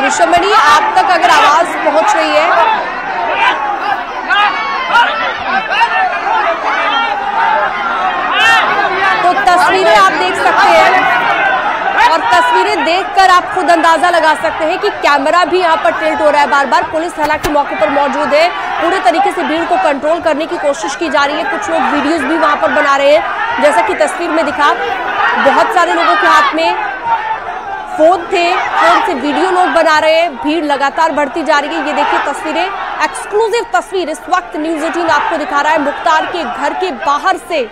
ऋषभमणि आप तक अगर आवाज़ पहुँच रही है तो तस्वीरें आप देख सकते हैं और देखकर आप खुद अंदाज़ा लगा सकते हैं कि कैमरा भी यहाँ पर टिल्ट हो रहा है बार बार पुलिस हालाँकि मौके पर मौजूद है। पूरे तरीके से भीड़ को कंट्रोल करने की कोशिश की जा रही है। कुछ लोग वीडियोस भी वहाँ पर बना रहे हैं। जैसा कि तस्वीर में दिखा, बहुत सारे लोगों के हाथ में फ़ोन थे। फ़ोन से वीडियो लोग बना रहे हैं। भीड़ लगातार बढ़ती जा रही है। ये देखिए तस्वीरें। एक्सक्लूसिव तस्वीर इस वक्त न्यूज़ एटीन आपको दिखा रहा है। मुख्तार के घर के बाहर से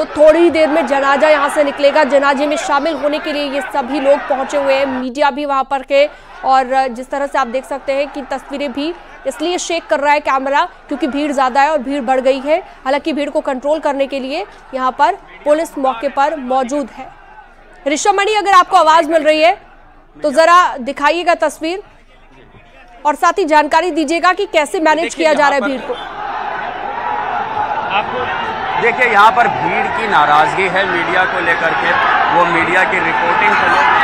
तो थोड़ी ही देर में जनाजा यहाँ से निकलेगा। जनाजे में शामिल होने के लिए ये सभी लोग पहुँचे हुए हैं। मीडिया भी वहाँ पर के और जिस तरह से आप देख सकते हैं कि तस्वीरें भी इसलिए शेक कर रहा है कैमरा क्योंकि भीड़ ज़्यादा है और भीड़ बढ़ गई है। हालाँकि भीड़ को कंट्रोल करने के लिए यहाँ पर पुलिस मौके पर मौजूद है। ऋषभ मणि अगर आपको आवाज़ मिल रही है तो जरा दिखाइएगा तस्वीर और साथ ही जानकारी दीजिएगा कि कैसे मैनेज किया जा रहा है भीड़ को। देखिए, यहाँ पर भीड़ की नाराज़गी है मीडिया को लेकर के। वो मीडिया की रिपोर्टिंग को लेकर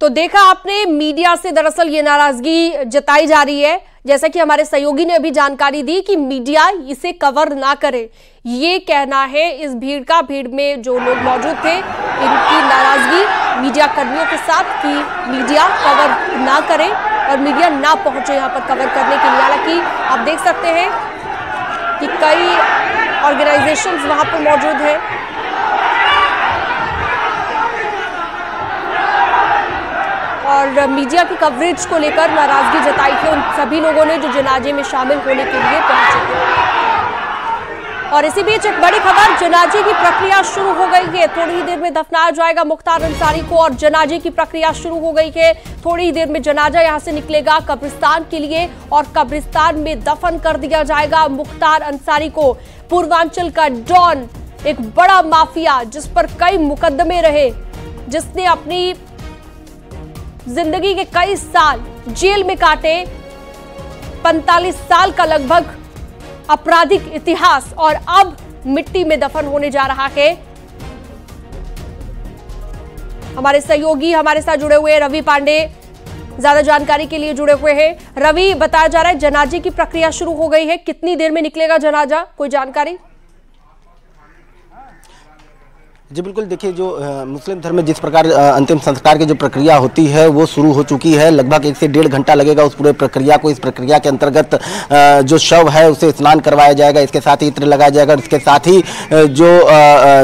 तो देखा आपने, मीडिया से दरअसल ये नाराज़गी जताई जा रही है। जैसा कि हमारे सहयोगी ने अभी जानकारी दी कि मीडिया इसे कवर ना करे। ये कहना है, इस भीड़ का, भीड़ में जो लोग मौजूद थे, इनकी नाराज़गी मीडिया कर्मियों के साथ कि मीडिया कवर ना करे। और मीडिया ना पहुँचे यहाँ पर कवर करने के लिए। हालाँकि आप देख सकते हैं कि कई ऑर्गेनाइजेशंस वहाँ पर मौजूद हैं। और मीडिया की कवरेज को लेकर नाराज़गी जताई थी उन सभी लोगों ने जो जनाजे में शामिल होने के लिए पहुँचे। थे और इसी बीच एक बड़ी खबर, जनाजे की प्रक्रिया शुरू हो गई है। थोड़ी ही देर में दफनाया जाएगा मुख्तार अंसारी को और जनाजे की प्रक्रिया शुरू हो गई है। थोड़ी ही देर में जनाजा यहाँ से निकलेगा कब्रिस्तान के लिए और कब्रिस्तान में दफन कर दिया जाएगा मुख्तार अंसारी को। पूर्वांचल का डॉन, एक बड़ा माफिया जिस पर कई मुकदमे रहे, जिसने अपनी ज़िंदगी के कई साल जेल में काटे 45 साल का लगभग आपराधिक इतिहास और अब मिट्टी में दफन होने जा रहा है। हमारे सहयोगी हमारे साथ जुड़े हुए रवि पांडे। ज़्यादा जानकारी के लिए जुड़े हुए हैं। रवि, बताया जा रहा है, जनाजे की प्रक्रिया शुरू हो गई है। कितनी देर में निकलेगा जनाजा? कोई जानकारी? जी बिल्कुल, देखिए जो मुस्लिम धर्म में जिस प्रकार अंतिम संस्कार की जो प्रक्रिया होती है, वो शुरू हो चुकी है। लगभग एक से डेढ़ घंटा लगेगा उस पूरे प्रक्रिया को। इस प्रक्रिया के अंतर्गत जो शव है, उसे स्नान करवाया जाएगा। इसके साथ ही इत्र लगाया जाएगा इसके साथ ही जो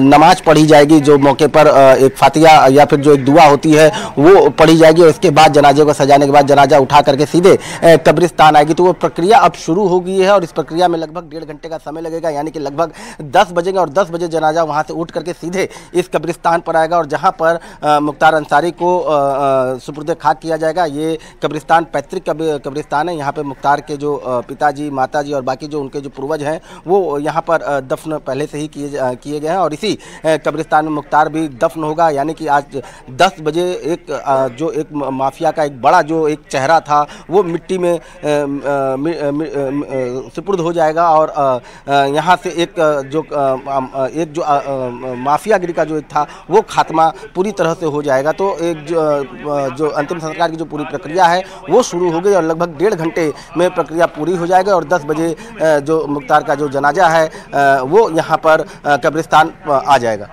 नमाज़ पढ़ी जाएगी, जो मौके पर एक फातिया या फिर जो एक दुआ होती है, वो पढ़ी जाएगी और इसके बाद जनाजे को सजाने के बाद जनाजा उठा करके सीधे कब्रिस्तान आएगी। तो वो प्रक्रिया अब शुरू हो गई है और इस प्रक्रिया में लगभग डेढ़ घंटे का समय लगेगा, यानी कि लगभग दस बजेंगे और दस बजे जनाजा वहाँ से उठ करके सीधे इस कब्रिस्तान पर आएगा और जहाँ पर मुख्तार अंसारी को सुपुर्द खाक किया जाएगा। ये कब्रिस्तान पैतृक कब्रिस्तान है। यहाँ पर मुख्तार के जो पिताजी माताजी और बाकी जो उनके जो पूर्वज हैं वो यहाँ पर दफन पहले से ही किए किए गए हैं और इसी कब्रिस्तान में मुख्तार भी दफन होगा। यानी कि आज दस बजे एक जो एक माफिया का एक बड़ा जो एक चेहरा था वो मिट्टी में सुपुर्द हो जाएगा और यहाँ से एक जो एक जो अ, अ, का जो था वो खात्मा पूरी तरह से हो जाएगा। तो एक जो जो अंतिम संस्कार की जो पूरी प्रक्रिया है वो शुरू हो गई और लगभग डेढ़ घंटे में प्रक्रिया पूरी हो जाएगी और दस बजे जो मुख्तार का जो जनाजा है वो यहाँ पर कब्रिस्तान आ जाएगा।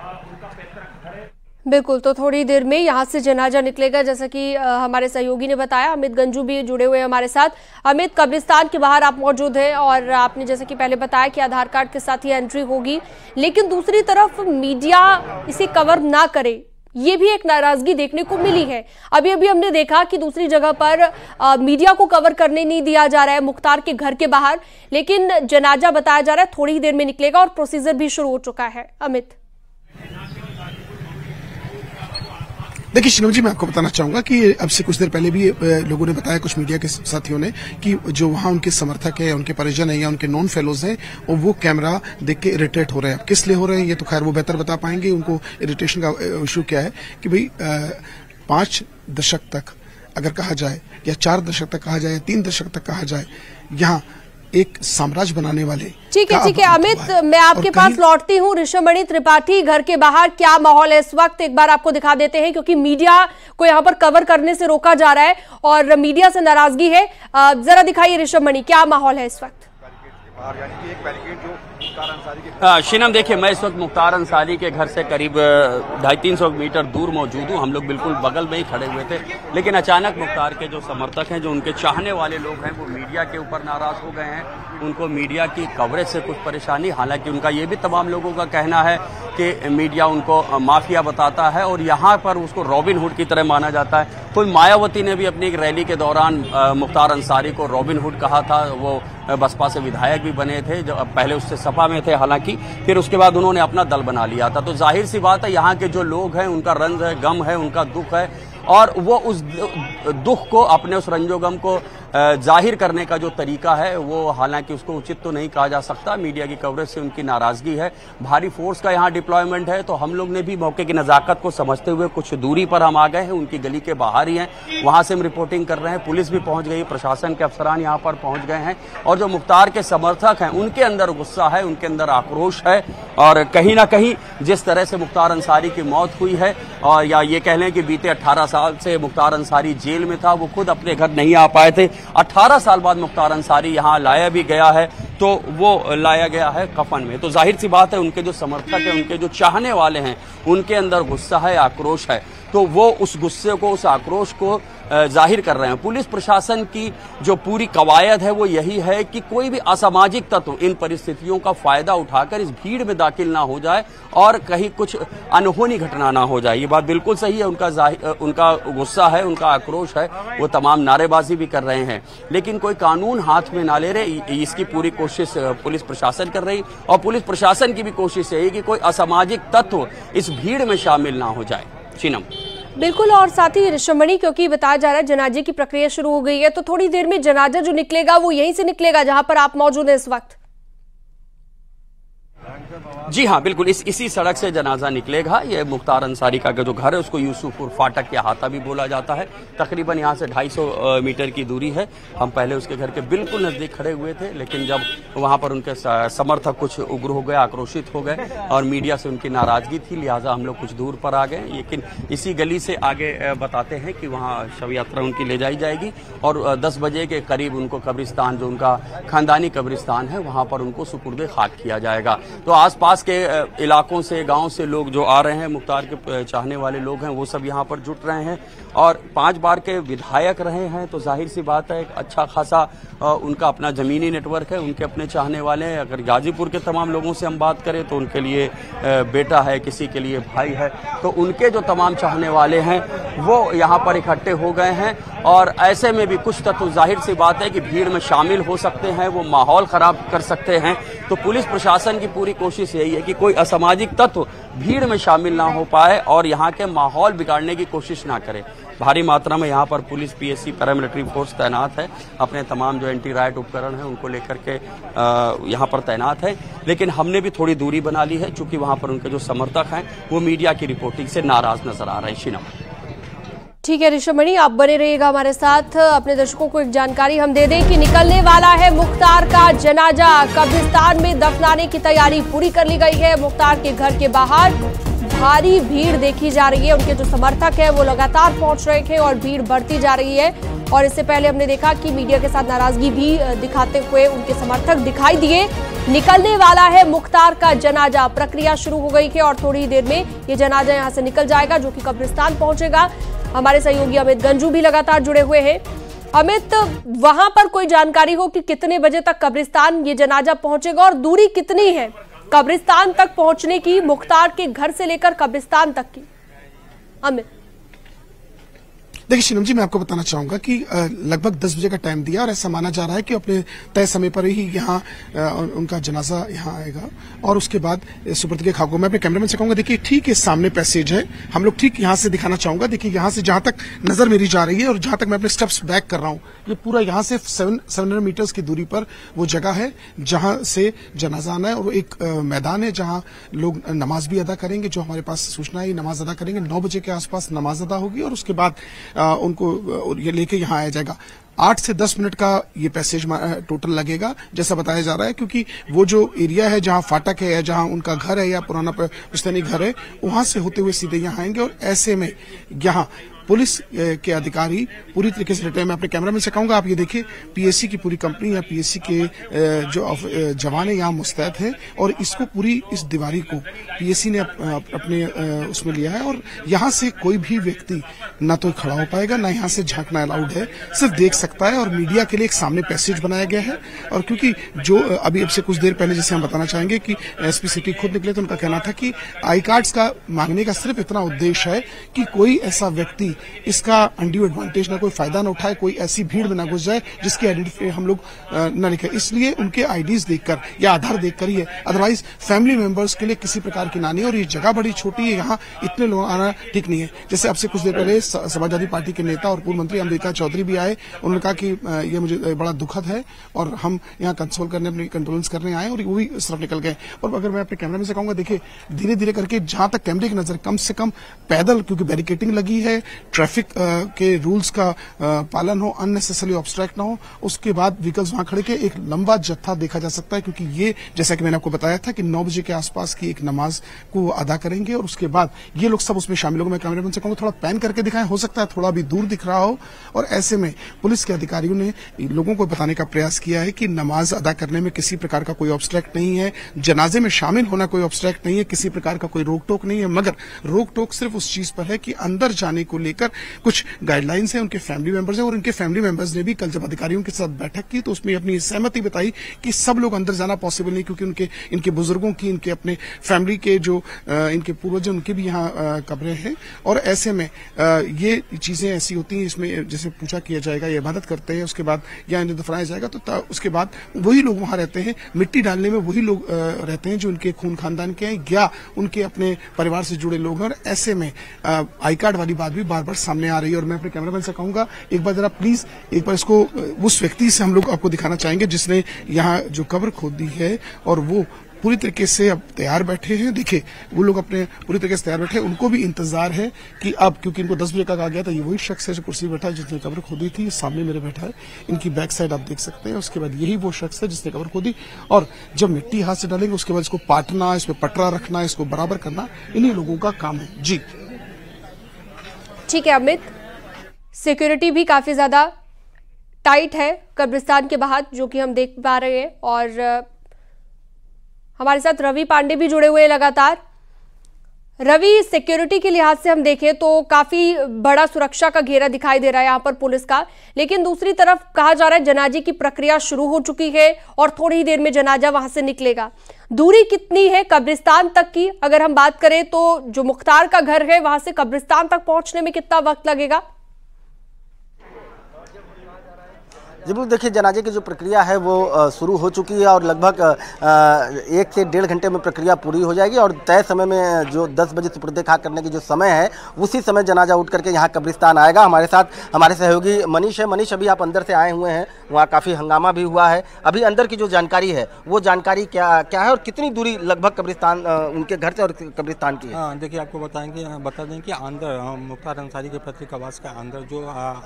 बिल्कुल तो थोड़ी देर में यहाँ से जनाजा निकलेगा जैसा कि हमारे सहयोगी ने बताया। अमित गंजू भी जुड़े हुए हमारे साथ। अमित कब्रिस्तान के बाहर आप मौजूद हैं और आपने जैसे कि पहले बताया कि आधार कार्ड के साथ ही एंट्री होगी। लेकिन दूसरी तरफ़ मीडिया इसे कवर ना करे ये भी एक नाराज़गी देखने को मिली है। अभी अभी हमने देखा कि दूसरी जगह पर अ, मीडिया को कवर करने नहीं दिया जा रहा है मुख्तार के घर के बाहर। लेकिन जनाजा बताया जा रहा है थोड़ी ही देर में निकलेगा और प्रोसीजर भी शुरू हो चुका है। अमित। देखिए शिनम जी, मैं आपको बताना चाहूँगा कि अब से कुछ देर पहले भी लोगों ने बताया कुछ मीडिया के साथियों ने कि जो वहाँ उनके समर्थक है, उनके परिजन है या उनके नॉन फेलोज हैं, और वो कैमरा देख के इरिटेट हो रहे हैं। किस लिए हो रहे हैं, ये तो खैर वो बेहतर बता पाएँगे। उनको इरिटेशन का इशू क्या है कि भाई पाँच दशक तक अगर कहा जाए, या चार दशक तक कहा जाए, या तीन दशक तक कहा जाए, यहाँ एक साम्राज्य बनाने वाले ठीक है ठीक है अमित मैं आपके पास लौटती हूँ ऋषभमणि त्रिपाठी घर के बाहर क्या माहौल है इस वक्त? एक बार आपको दिखा देते हैं क्योंकि मीडिया को यहाँ पर कवर करने से रोका जा रहा है और मीडिया से नाराज़गी है। जरा दिखाइए ऋषभमणि क्या माहौल है इस वक्त? हाँ, शिनम देखिए मैं इस वक्त मुख्तार अंसारी के घर से करीब ढाई तीन सौ मीटर दूर मौजूद हूँ। हम लोग बिल्कुल बगल में ही खड़े हुए थे। लेकिन अचानक मुख्तार के जो समर्थक हैं जो उनके चाहने वाले लोग हैं वो मीडिया के ऊपर नाराज़ हो गए हैं। उनको मीडिया की कवरेज से कुछ परेशानी हालाँकि उनका ये भी तमाम लोगों का कहना है कि मीडिया उनको माफिया बताता है और यहाँ पर उसको रॉबिन हुड की तरह माना जाता है। कोई मायावती ने भी अपनी एक रैली के दौरान मुख्तार अंसारी को रॉबिन हुड कहा था। वो बसपा से विधायक भी बने थे, जो पहले उससे सपा में थे हालाँकि, फिर उसके बाद उन्होंने अपना दल बना लिया था। तो ज़ाहिर सी बात है, यहाँ के जो लोग हैं, उनका रंज है, गम है, उनका दुख है, और वो उस दुख को, अपने उस रंजोगम को ज़ाहिर करने का जो तरीका है, वो हालाँकि उसको उचित तो नहीं कहा जा सकता। मीडिया की कवरेज से उनकी नाराज़गी है। भारी फोर्स का यहाँ डिप्लॉयमेंट है तो हम लोग ने भी मौके की नजाकत को समझते हुए कुछ दूरी पर हम आ गए हैं, उनकी गली के बाहर ही हैं। वहाँ से हम रिपोर्टिंग कर रहे हैं। पुलिस भी पहुँच गई प्रशासन के अफसरान यहाँ पर पहुँच गए हैं। और जो मुख्तार के समर्थक हैं, उनके अंदर गुस्सा है, उनके अंदर आक्रोश है। और कहीं ना कहीं जिस तरह से मुख्तार अंसारी की मौत हुई है, और या ये कह लें कि बीते 18 साल से मुख्तार अंसारी जेल में था, वो खुद अपने घर नहीं आ पाए थे। 18 साल बाद मुख्तार अंसारी यहाँ लाया भी गया है तो वो लाया गया है कफन में। तो ज़ाहिर सी बात है, उनके जो समर्थक है, उनके जो चाहने वाले हैं, उनके अंदर गुस्सा है, आक्रोश है। तो वो उस गुस्से को, उस आक्रोश को ज़ाहिर कर रहे हैं। पुलिस प्रशासन की जो पूरी कवायद है, वो यही है कि कोई भी असामाजिक तत्व इन परिस्थितियों का फ़ायदा उठाकर इस भीड़ में दाखिल ना हो जाए और कहीं कुछ अनहोनी घटना ना हो जाए। ये बात बिल्कुल सही है। उनका उनका गुस्सा है, उनका आक्रोश है, वो तमाम नारेबाजी भी कर रहे हैं। लेकिन कोई कानून हाथ में ना ले रहे इसकी पूरी कोशिश पुलिस प्रशासन कर रही और पुलिस प्रशासन की भी कोशिश यही कि कोई असामाजिक तत्व इस भीड़ में शामिल ना हो जाए। चिनम। बिल्कुल, और साथ ही ऋषमणि क्योंकि बताया जा रहा है जनाजे की प्रक्रिया शुरू हो गई है तो थोड़ी देर में जनाजा जो निकलेगा, वो यहीं से निकलेगा जहाँ पर आप मौजूद हैं इस वक्त। जी हाँ बिल्कुल। इस, इसी सड़क से जनाजा निकलेगा। ये मुख्तार अंसारी का जो घर है, उसको यूसुफपुर फाटक या हाथा भी बोला जाता है। तकरीबन यहाँ से 250 मीटर की दूरी है। हम पहले उसके घर के बिल्कुल नज़दीक खड़े हुए थे, लेकिन जब वहाँ पर उनके समर्थक कुछ उग्र हो गए, आक्रोशित हो गए, और मीडिया से उनकी नाराज़गी थी, लिहाजा हम लोग कुछ दूर पर आ गए। लेकिन इसी गली से आगे बताते हैं कि वहाँ शव यात्रा उनकी ले जाई जाएगी, और दस बजे के करीब उनको कब्रिस्तान, जो उनका खानदानी कब्रिस्तान है, वहाँ पर उनको सुपुर्द खाक किया जाएगा। तो आसपास के इलाकों से, गाँव से लोग जो आ रहे हैं, मुख्तार के चाहने वाले लोग हैं, वो सब यहाँ पर जुट रहे हैं। और पाँच बार के विधायक रहे हैं तो ज़ाहिर सी बात है, एक अच्छा खासा उनका अपना जमीनी नेटवर्क है, उनके अपने चाहने वाले हैं। अगर गाजीपुर के तमाम लोगों से हम बात करें तो उनके लिए बेटा है, किसी के लिए भाई है। तो उनके जो तमाम चाहने वाले हैं, वो यहाँ पर इकट्ठे हो गए हैं। और ऐसे में भी कुछ तत्व ज़ाहिर सी बात है कि भीड़ में शामिल हो सकते हैं, वो माहौल खराब कर सकते हैं। तो पुलिस प्रशासन की पूरी कोशिश यही है कि कोई असामाजिक तत्व भीड़ में शामिल ना हो पाए और यहाँ के माहौल बिगाड़ने की कोशिश ना करे। भारी मात्रा में यहाँ पर पुलिस, पीएससी, पैरामिलिट्री फोर्स तैनात है। अपने तमाम जो एंटी राइट उपकरण हैं, उनको लेकर के यहाँ पर तैनात है। लेकिन हमने भी थोड़ी दूरी बना ली है, चूँकि वहाँ पर उनके जो समर्थक हैं, वो मीडिया की रिपोर्टिंग से नाराज़ नज़र आ रहे हैं। शिनम ठीक है ऋषभमणि आप बने रहिएगा हमारे साथ। अपने दर्शकों को एक जानकारी हम दे दें कि निकलने वाला है मुख्तार का जनाजा। कब्रिस्तान में दफनाने की तैयारी पूरी कर ली गई है। मुख्तार के घर के बाहर भारी भीड़ देखी जा रही है। उनके जो समर्थक है, वो लगातार पहुँच रहे थे और भीड़ बढ़ती जा रही है। और इससे पहले हमने देखा कि मीडिया के साथ नाराज़गी भी दिखाते हुए उनके समर्थक दिखाई दिए। निकलने वाला है मुख्तार का जनाजा। प्रक्रिया शुरू हो गई है और थोड़ी देर में ये जनाजा यहाँ से निकल जाएगा, जो कि कब्रिस्तान पहुंचेगा। हमारे सहयोगी अमित गंजू भी लगातार जुड़े हुए हैं। अमित, वहाँ पर कोई जानकारी हो कि कितने बजे तक कब्रिस्तान ये जनाजा पहुंचेगा और दूरी कितनी है कब्रिस्तान तक पहुँचने की, मुख्तार के घर से लेकर कब्रिस्तान तक की? अमित। देखिए शिनम जी, मैं आपको बताना चाहूँगा कि लगभग 10 बजे का टाइम दिया और ऐसा माना जा रहा है कि अपने तय समय पर ही यहाँ उनका जनाजा यहाँ आएगा। और उसके बाद सुपुर्द के खाको मैं अपने कैमरामैन से कहूँगा, देखिए, ठीक ये सामने पैसेज है। हम लोग ठीक यहाँ से दिखाना चाहूँगा। देखिए, यहाँ से जहाँ तक नज़र मेरी जा रही है और जहाँ तक मैं अपने स्टेप्स बैक कर रहा हूँ, ये पूरा यहाँ से सेवन मीटर्स की दूरी पर वो जगह है, जहाँ से जनाजा आना है और एक मैदान है जहाँ लोग नमाज़ भी अदा करेंगे, जो हमारे पास सूचना है नमाज़ अदा करेंगे। नौ बजे के आसपास नमाज़ अदा होगी और उसके बाद अ, उनको ये लेके यहाँ आया जाएगा। आठ से दस मिनट का ये पैसेज टोटल लगेगा जैसा बताया जा रहा है क्योंकि वो जो एरिया है जहाँ फाटक है या जहाँ उनका घर है या पुराना प- घर है वहाँ से होते हुए सीधे यहाँ आएँगे और ऐसे में यहाँ पुलिस के अधिकारी पूरी तरीके से डटे मैं अपने कैमरा कैमरामैन से कहूँगा आप ये देखिए पीएससी की पूरी कंपनी या पीएससी के जो जवान यहाँ मुस्तैद हैं और इसको पूरी इस दीवारी को पीएससी ने अप, अप, अपने उसमें लिया है और यहाँ से कोई भी व्यक्ति ना तो खड़ा हो पाएगा ना यहाँ से झांकना अलाउड है। सिर्फ़ देख सकता है और मीडिया के लिए एक सामने पैसेज बनाया गया है और क्योंकि जो अभी अब से कुछ देर पहले जैसे हम बताना चाहेंगे कि एसपी सिटी खुद निकले तो उनका कहना था कि आई कार्ड्स का मांगने का सिर्फ़ इतना उद्देश्य है कि कोई ऐसा व्यक्ति इसका अनड्यू एडवांटेज ना कोई फ़ायदा ना उठाए, कोई ऐसी भीड़ में ना घुस जाए, जिसकी आइडेंटिटी हम लोग न लिखे। इसलिए उनके आईडीज देखकर या आधार देखकर ही है अदरवाइज़ फैमिली मेंबर्स के लिए किसी प्रकार की नानी, और ये जगह बड़ी छोटी है, यहाँ इतने लोग आना ठीक नहीं है। जैसे अब से कुछ देर पहले समाजवादी पार्टी के नेता और पूर्व मंत्री अम्बिका चौधरी भी आए, उन्होंने कहा कि ये मुझे बड़ा दुखद है, और हम यहाँ कंसोल करने, अपनी कंट्रोलेंस करने आए और वो भी इस तरफ़ निकल गए और अगर मैं अपने कैमरे में से कहूँगा, देखिए धीरे धीरे करके जहाँ तक कैमरे की नज़र, कम से कम पैदल, क्योंकि बैरिकेटिंग लगी है ट्रैफ़िक के रूल्स का पालन हो, अननेसेसरी ऑब्स्ट्रैक्ट ना हो, उसके बाद व्हीकल्स वहाँ खड़े के एक लंबा जत्था देखा जा सकता है, क्योंकि ये, जैसा कि मैंने आपको बताया था कि नौ बजे के आसपास की एक नमाज़ को अदा करेंगे और उसके बाद ये लोग सब उसमें शामिल होंगे। मैं कैमरामैन से कहूँगा, थोड़ा पैन करके दिखाएँ, हो सकता है थोड़ा भी दूर दिख रहा हो। और ऐसे में पुलिस के अधिकारियों ने लोगों को बताने का प्रयास किया है कि नमाज़ अदा करने में किसी प्रकार का कोई ऑब्स्ट्रैक्ट नहीं है, जनाजे में शामिल होना कोई ऑब्स्ट्रैक्ट नहीं है, किसी प्रकार का कोई रोक टोक नहीं है, मगर रोक टोक सिर्फ़ उस चीज़ पर है कि अंदर जाने को लेकर कुछ गाइडलाइंस हैं, उनके फैमिली मेंबर्स हैं, और उनके फैमिली मेंबर्स ने भी कल जब अधिकारियों के साथ बैठक की तो उसमें अपनी सहमति बताई कि सब लोग अंदर जाना पॉसिबल नहीं, क्योंकि उनके, इनके बुज़ुर्गों की, इनके अपने फैमिली के जो इनके पूर्वज हैं उनके भी यहाँ कब्रें हैं। और ऐसे में ये चीज़ें ऐसी होती हैं इसमें जैसे पूछा किया जाएगा, ये इबादत करते हैं, उसके बाद या इन्हें दफनाया जाएगा तो उसके बाद वही लोग वहाँ रहते हैं, मिट्टी डालने में वही लोग रहते हैं जो उनके खून खानदान के हैं, या उनके अपने परिवार से जुड़े लोग हैं। और ऐसे में आई कार्ड वाली बात भी बार बार सामने आ रही है और मैं अपने कैमरामैन से कहूँगा, एक बार जरा प्लीज़ एक बार इसको उस व्यक्ति से हम लोग आपको दिखाना चाहेंगे जिसने यहाँ जो कब्र खोदी है और वो पूरी तरीके से अब तैयार बैठे हैं। देखिए, वो लोग अपने पूरी तरीके से तैयार बैठे उनको भी इंतज़ार है कि अब, क्योंकि इनको दस बजे का कहा गया था, ये वही शख्स है जो कुर्सी बैठा है, जिसने कब्र खोदी थी। सामने मेरे बैठा है। इनकी बैक साइड आप देख सकते हैं। उसके बाद यही वो शख्स है जिसने कब्र खोदी। और जब मिट्टी हाथ से डालेंगे, उसके बाद इसको पाटना इस पे पटरा रखना, इसको बराबर करना, इन्हीं लोगों का काम है। जी। ठीक है, अमित। सिक्योरिटी भी काफ़ी ज़्यादा टाइट है कब्रिस्तान के बाहर, जो कि हम देख पा रहे हैं। और हमारे साथ रवि पांडे भी जुड़े हुए हैं लगातार। रवि सिक्योरिटी के लिहाज से हम देखें तो काफ़ी बड़ा सुरक्षा का घेरा दिखाई दे रहा है यहाँ पर पुलिस का। लेकिन दूसरी तरफ़ कहा जा रहा है, जनाजे की प्रक्रिया शुरू हो चुकी है और थोड़ी ही देर में जनाजा वहाँ से निकलेगा। दूरी कितनी है कब्रिस्तान तक की? अगर हम बात करें तो जो मुख्तार का घर है, वहाँ से कब्रिस्तान तक पहुँचने में कितना वक्त लगेगा? जी बिल्कुल देखिए, जनाजे की जो प्रक्रिया है वो शुरू हो चुकी है और लगभग एक से डेढ़ घंटे में प्रक्रिया पूरी हो जाएगी और तय समय में जो 10 बजे सुपुर्द खा करने की जो समय है, उसी समय जनाजा उठ करके यहाँ कब्रिस्तान आएगा। हमारे साथ, हमारे सहयोगी मनीष है। मनीष, अभी आप अंदर से आए हुए हैं, वहाँ काफ़ी हंगामा भी हुआ है। अभी अंदर की जो जानकारी है, वो जानकारी क्या क्या है और कितनी दूरी लगभग कब्रिस्तान उनके घर से और कब्रिस्तान की है? हाँ देखिए, आपको बताएँगे बता दें कि अंदर मुख्तार अंसारी के प्रतीकावास का अंदर जो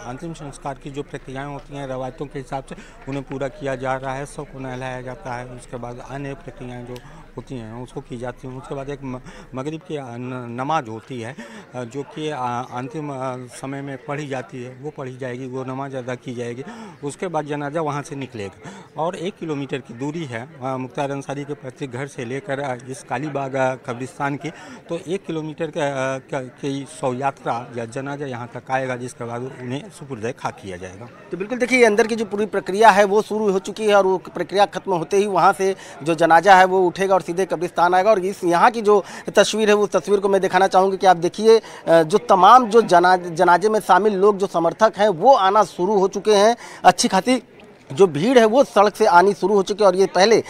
अंतिम संस्कार की जो प्रक्रियाएँ होती हैं, रवायतों के हिसाब से उन्हें पूरा किया जा रहा है सबको नहलाया जाता है। उसके बाद अन्य प्रक्रियाएँ जो होती हैं उसको की जाती हैं। उसके बाद एक मगरिब की नमाज़ होती है जो कि अंतिम समय में पढ़ी जाती है वो पढ़ी जाएगी वो नमाज़ अदा की जाएगी उसके बाद जनाजा वहाँ से निकलेगा। और एक किलोमीटर की दूरी है मुख्तार अंसारी के प्रति घर से लेकर इस कालीबाग कब्रिस्तान की तो एक किलोमीटर का, शव यात्रा या जनाजा यहाँ तक आएगा जिसके बाद उन्हें सुपुर्द खा किया जाएगा। तो बिल्कुल देखिए अंदर की जो पूरी प्रक्रिया है वो शुरू हो चुकी है और वो प्रक्रिया खत्म होते ही वहाँ से जो जनाजा है वो उठेगा और और सीधे कब्रिस्तान आएगा। और इस यहाँ की जो तस्वीर है, उस तस्वीर को मैं दिखाना चाहूँगी कि आप देखिए जो तमाम जो जना, जनाजे में शामिल लोग, जो समर्थक हैं, वो आना शुरू हो चुके हैं। अच्छी खासी जो भीड़ है, वो सड़क से आनी शुरू हो चुकी है। और ये पहले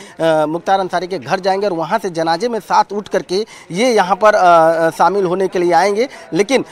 मुख्तार अंसारी के घर जाएँगे और वहाँ से जनाजे में साथ उठ करके ये यहाँ पर शामिल होने के लिए आएँगे। लेकिन